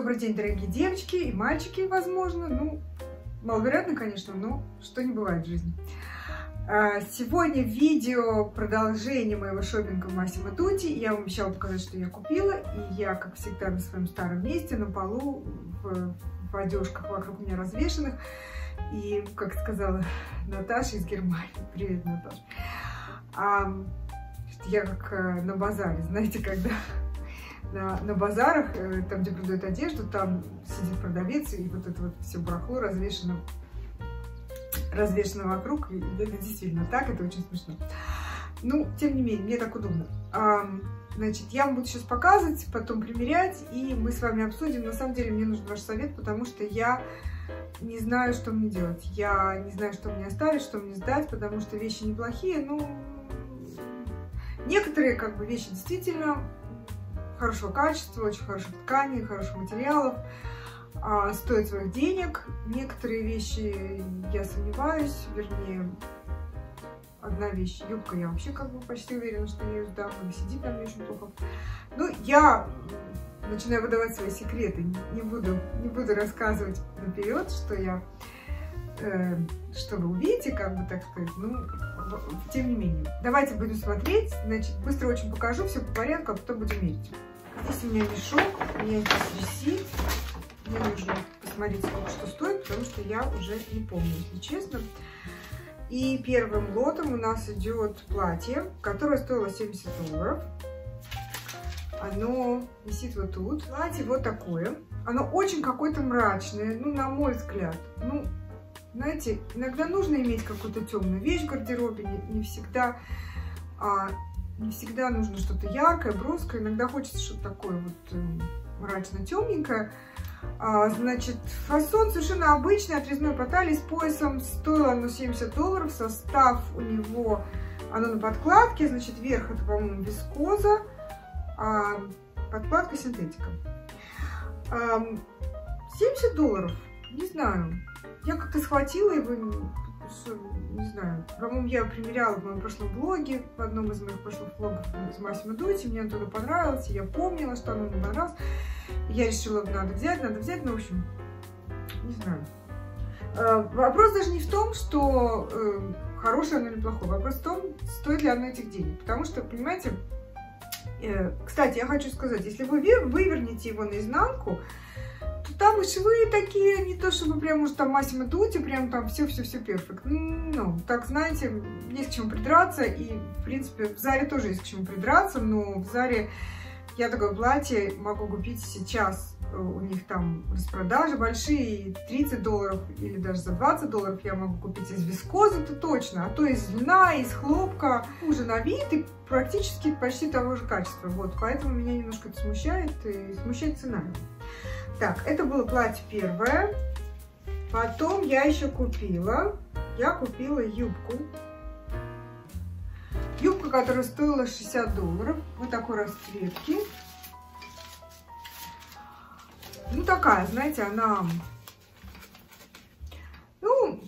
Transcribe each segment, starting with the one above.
Добрый день, дорогие девочки и мальчики, возможно. Ну, маловероятно, конечно, но что не бывает в жизни. А, сегодня видео продолжение моего шопинга в Массимо Тути. Я вам обещала показать, что я купила. И я, как всегда, на своем старом месте, на полу, в, в одежках вокруг меня развешенных. И, как сказала Наташа из Германии, привет, Наташа, а, я как э, на базаре, знаете, когда на, на базарах, э, там, где продают одежду, там сидит продавец, и вот это вот все барахло развешено, развешено вокруг. И это действительно так, это очень смешно. Ну, тем не менее, мне так удобно. А, значит, я вам буду сейчас показывать, потом примерять, и мы с вами обсудим. На самом деле, мне нужен ваш совет, потому что я не знаю, что мне делать. Я не знаю, что мне оставить, что мне сдать, потому что вещи неплохие, ну... Некоторые, как бы, вещи действительно хорошего качества, очень хороших тканей, хороших материалов, а, стоит своих денег. Некоторые вещи я сомневаюсь, вернее, одна вещь, юбка, я вообще как бы почти уверена, что я ее сдам, она сидит на мне очень плохо. Ну, я начинаю выдавать свои секреты, не буду, не буду рассказывать наперед, что я, э, что вы увидите, как бы так сказать, ну, тем не менее. Давайте будем смотреть, значит, быстро очень покажу, все по порядку, а потом будем мерить. Здесь у меня мешок, у меня здесь висит. Мне нужно посмотреть, сколько что стоит, потому что я уже не помню, если честно. И первым лотом у нас идет платье, которое стоило 70 долларов. Оно висит вот тут. Платье вот такое. Оно очень какое-то мрачное, ну, на мой взгляд. Ну, знаете, иногда нужно иметь какую-то темную вещь в гардеробе, не, не всегда а, не всегда нужно что-то яркое, броское. Иногда хочется что-то такое вот э, мрачно-темненькое. А, значит, фасон совершенно обычный, отрезной по талии с поясом. Стоило оно 70 долларов. Состав у него, оно на подкладке. Значит, верх это, по-моему, вискоза, а подкладка синтетика. А, 70 долларов, не знаю. Я как-то схватила его, не знаю, по-моему, я примеряла в моем прошлом блоге, в одном из моих прошлых блогов с Массимо Дути, мне он туда понравился, я помнила, что оно мне понравилось, я решила, надо взять, надо взять, ну, в общем, не знаю. А, вопрос даже не в том, что э, хорошее оно или плохое, вопрос в том, стоит ли оно этих денег, потому что, понимаете, э, кстати, я хочу сказать, если вы вывернете его наизнанку, там и швы такие, не то чтобы прям уж там Массимо Дути, прям там все-все-все перфект. Ну, так, знаете, есть к чему придраться, и, в принципе, в Заре тоже есть к чему придраться, но в Заре я такое платье могу купить сейчас, у них там распродажи большие, 30 долларов или даже за 20 долларов я могу купить из вискозы, это точно, а то из льна, из хлопка, уже на вид и практически почти того же качества, вот, поэтому меня немножко это смущает, и смущает цена. Так, это было платье первое. Потом я еще купила, я купила юбку. Юбка, которая стоила 60 долларов. Вот такой расцветки. Ну, такая, знаете, она... Ну,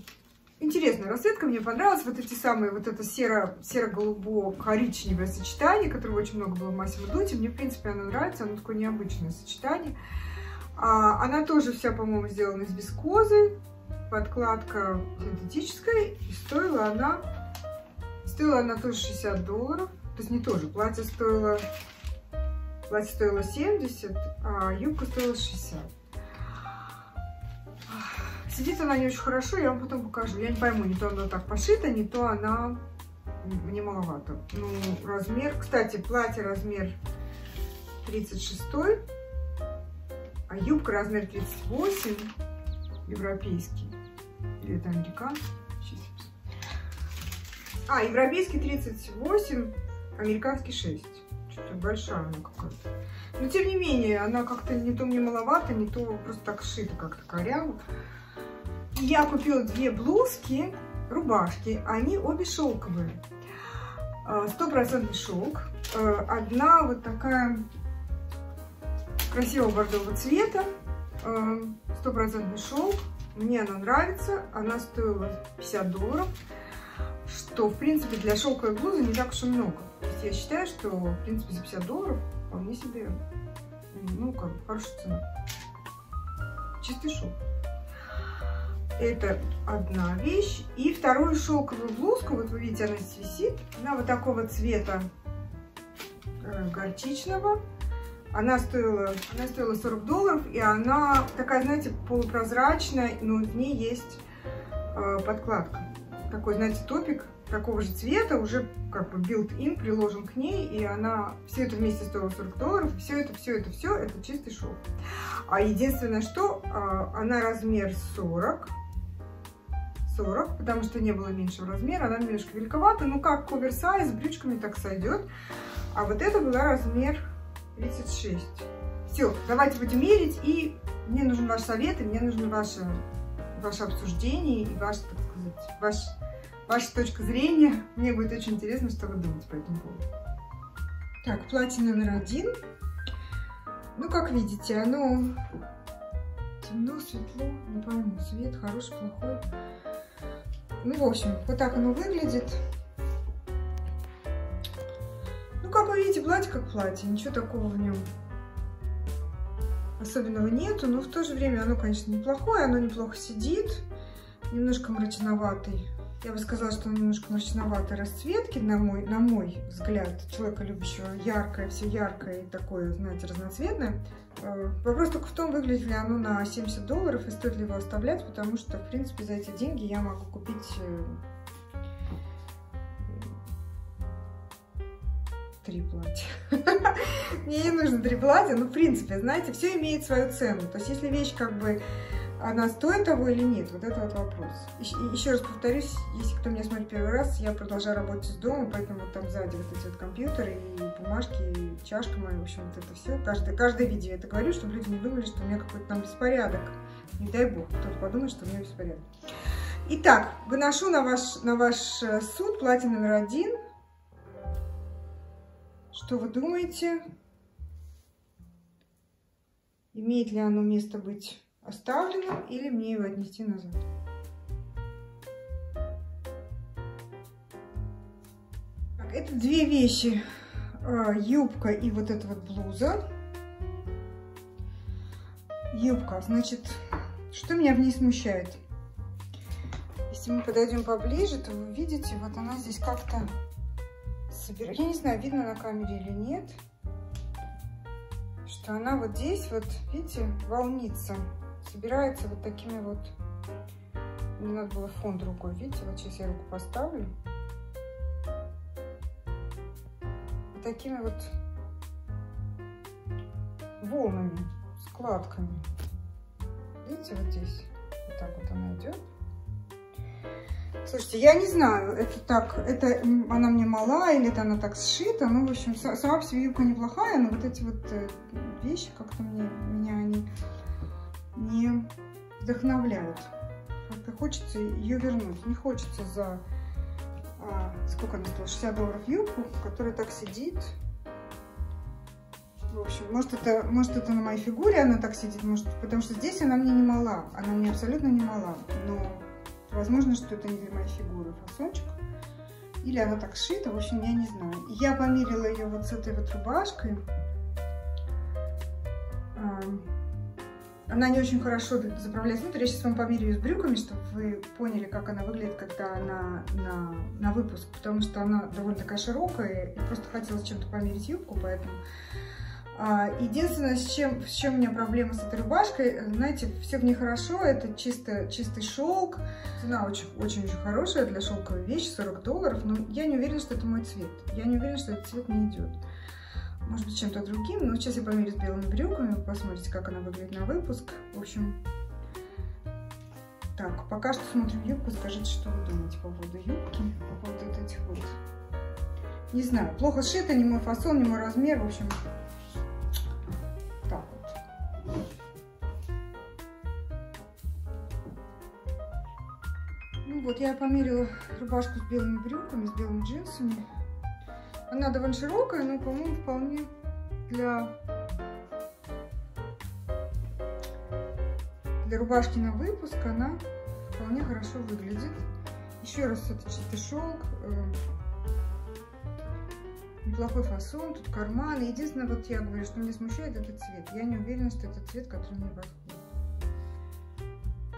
интересная расцветка, мне понравилась. Вот эти самые, вот это серо-голубо-коричневое сочетание, которого очень много было в Массимо Дути. Мне, в принципе, оно нравится, оно такое необычное сочетание. А, она тоже вся, по-моему, сделана из вискозы. Подкладка синтетическая. И стоила она... Стоила она тоже 60 долларов. То есть не тоже. Платье стоило... Платье стоило 70, а юбка стоила 60. Сидит она не очень хорошо, я вам потом покажу. Я не пойму, не то она так пошита, не то она мне маловато. Ну, размер... Кстати, платье размер 36 а юбка размер 38, европейский. Или это американский? А, европейский 38, американский 6. Что-то большая она какая-то. Но тем не менее, она как-то не то мне маловато, не то просто так шита как-то коряво. Я купила две блузки, рубашки. Они обе шелковые. А, стопроцентный шелк. А, одна вот такая красивого бордового цвета, эм, стопроцентный шелк. Мне она нравится, она стоила 50 долларов, что, в принципе, для шелковой блузы не так уж и много. То есть я считаю, что, в принципе, за 50 долларов вполне себе, ну, как бы, хорошая цена. чистый шов. Это одна вещь. И вторую шелковую блузку, вот вы видите, она здесь висит. Она вот такого цвета э, горчичного. Она стоила, она стоила 40 долларов, и она такая, знаете, полупрозрачная, но в ней есть э, подкладка. Такой, знаете, топик такого же цвета, уже как бы built-in приложен к ней, и она, все это вместе стоило 40 долларов, все это, все это, все, это чистый шов. А единственное, что э, она размер 40, 40, потому что не было меньшего размера, она немножко великовата, ну как оверсайз, с брючками так сойдет. А вот это была размер 36. Все, давайте будем мерить, и мне нужен ваш совет, и мне нужно ваше, ваше обсуждение, и ваш, так сказать, ваш, ваша точка зрения. Мне будет очень интересно, что вы думаете по этому поводу. Так, платье номер один. Ну, как видите, оно темно, светло, не пойму, свет хороший, плохой. Ну, в общем, вот так оно выглядит. Ну, как вы видите, платье как платье, ничего такого в нем особенного нету, но в то же время оно, конечно, неплохое, оно неплохо сидит, немножко мрачноватый. Я бы сказала, что он немножко мрачноватой расцветки, на мой, на мой взгляд, человека любящего яркое, все яркое и такое, знаете, разноцветное. Э, вопрос только в том, выглядит ли оно на 70 долларов и стоит ли его оставлять, потому что, в принципе, за эти деньги я могу купить э, три платья. Мне не нужно три платья, но, в принципе, знаете, все имеет свою цену. То есть, если вещь как бы она стоит того или нет, вот это вот вопрос. Еще раз повторюсь, если кто меня смотрит первый раз, я продолжаю работать из дома, поэтому вот там сзади вот эти вот компьютеры и бумажки, и чашка моя, в общем, вот это все. Каждое, каждое видео я это говорю, чтобы люди не думали, что у меня какой-то там беспорядок. Не дай бог, кто-то подумает, что у меня беспорядок. Итак, выношу на ваш, на ваш э, суд платье номер один. Что вы думаете? Имеет ли оно место быть оставлено или мне его отнести назад. Так, это две вещи. А, юбка и вот эта вот блуза. Юбка, значит, что меня в ней смущает? Если мы подойдем поближе, то вы видите, вот она здесь как-то собирает. Я не знаю, видно на камере или нет, что она вот здесь, вот, видите, волнится собирается вот такими вот... Мне надо было фон другой, видите? Вот сейчас я руку поставлю. Вот такими вот волнами, складками. Видите, вот здесь. Вот так вот она идет. Слушайте, я не знаю, это так, это она мне мала или это она так сшита. Ну, в общем, сама по себе юбка неплохая, но вот эти вот э, вещи как-то мне, меня они не вдохновляют. Как-то хочется ее вернуть. Не хочется за, а, сколько она стоила, 60 долларов юбку, которая так сидит. В общем, может это, может это на моей фигуре она так сидит, может, потому что здесь она мне не мала. Она мне абсолютно не мала. Но возможно, что это не для моей фигуры фасончик. Или она так сшита, в общем, я не знаю. Я померила ее вот с этой вот рубашкой. Она не очень хорошо заправляется внутрь. Я сейчас вам померяю с брюками, чтобы вы поняли, как она выглядит, когда она на, на выпуск. Потому что она довольно такая широкая. И просто хотела чем-то померить юбку, поэтому... А, единственное, с чем, с чем у меня проблема с этой рубашкой, знаете, все в ней хорошо, это чисто, чистый шелк. Цена очень-очень хорошая для шелковой вещи, 40 долларов, но я не уверена, что это мой цвет. Я не уверена, что этот цвет мне идет может быть, чем-то другим. Но сейчас я померю с белыми брюками, посмотрите, как она выглядит на выпуск. В общем, так, пока что смотрим юбку, скажите, что вы думаете по поводу юбки, по поводу вот этих вот. Не знаю, плохо сшито, не мой фасон, не мой размер, в общем, так вот. Ну вот, я померила рубашку с белыми брюками, с белыми джинсами. Она довольно широкая, но, по-моему, вполне для, для рубашки на выпуск она вполне хорошо выглядит. Еще раз, это чистый шелк, э, неплохой фасон, тут карманы. Единственное, вот я говорю, что меня смущает этот цвет. Я не уверена, что это цвет, который мне подходит.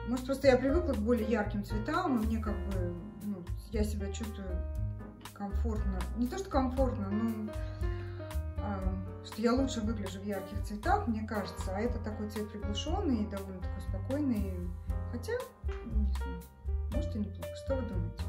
Может, просто я привыкла к более ярким цветам, и мне как бы, ну, я себя чувствую комфортно. Не то, что комфортно, но а, что я лучше выгляжу в ярких цветах, мне кажется. А это такой цвет приглушенный, довольно такой спокойный. Хотя, не знаю, может и неплохо. Что вы думаете?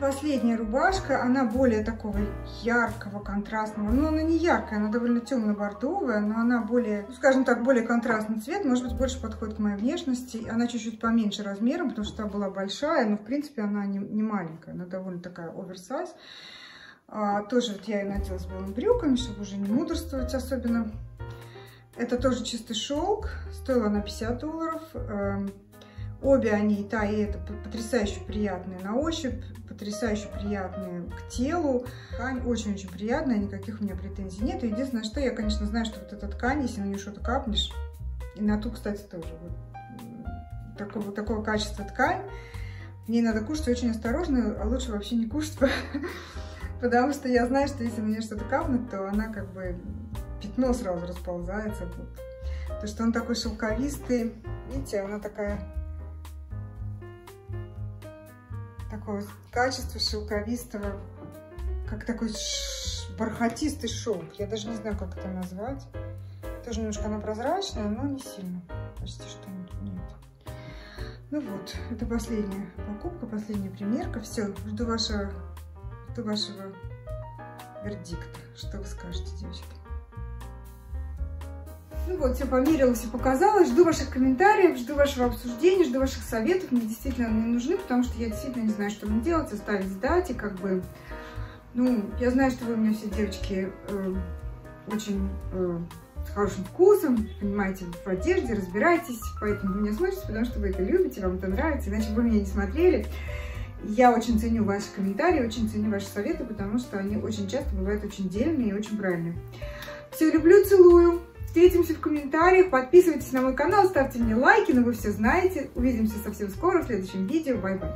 Последняя рубашка, она более такого яркого, контрастного. Ну, она не яркая, она довольно темно-бордовая, но она более, ну, скажем так, более контрастный цвет. Может быть, больше подходит к моей внешности. Она чуть-чуть поменьше размером, потому что она была большая, но, в принципе, она не, не маленькая. Она довольно такая оверсайз. А, тоже вот я ее надела с белыми брюками, чтобы уже не мудрствовать особенно. Это тоже чистый шелк. Стоила она 50 долларов. Обе они, и та, и эта, потрясающе приятные на ощупь, потрясающе приятные к телу. Ткань очень-очень приятная, никаких у меня претензий нет. Единственное, что я, конечно, знаю, что вот эта ткань, если на нее что-то капнешь, и на ту, кстати, тоже, вот, такого, такого качества ткань, в ней надо кушать очень осторожно, а лучше вообще не кушать, потому что я знаю, что если на нее что-то капнуть, то она как бы пятно сразу расползается. То, что он такой шелковистый, видите, она такая такое качество шелковистого, как такой бархатистый шелк. Я даже не знаю, как это назвать. Тоже немножко она прозрачная, но не сильно. Почти что нет. Ну вот, это последняя покупка, последняя примерка. Все, жду вашего, жду вашего вердикта. Что вы скажете, девочки? Ну вот, все померила, все показала. Жду ваших комментариев, жду вашего обсуждения, жду ваших советов. Мне действительно они нужны, потому что я действительно не знаю, что мне делать, оставить, сдать. И как бы, ну, я знаю, что вы у меня все девочки э, очень э, с хорошим вкусом, понимаете, в одежде, разбираетесь. Поэтому вы меня смотрите, потому что вы это любите, вам это нравится. Иначе бы вы меня не смотрели. Я очень ценю ваши комментарии, очень ценю ваши советы, потому что они очень часто бывают очень дельные и очень правильные. Все, люблю, целую. Встретимся в комментариях, подписывайтесь на мой канал, ставьте мне лайки, но вы все знаете. Увидимся совсем скоро в следующем видео. Bye-bye.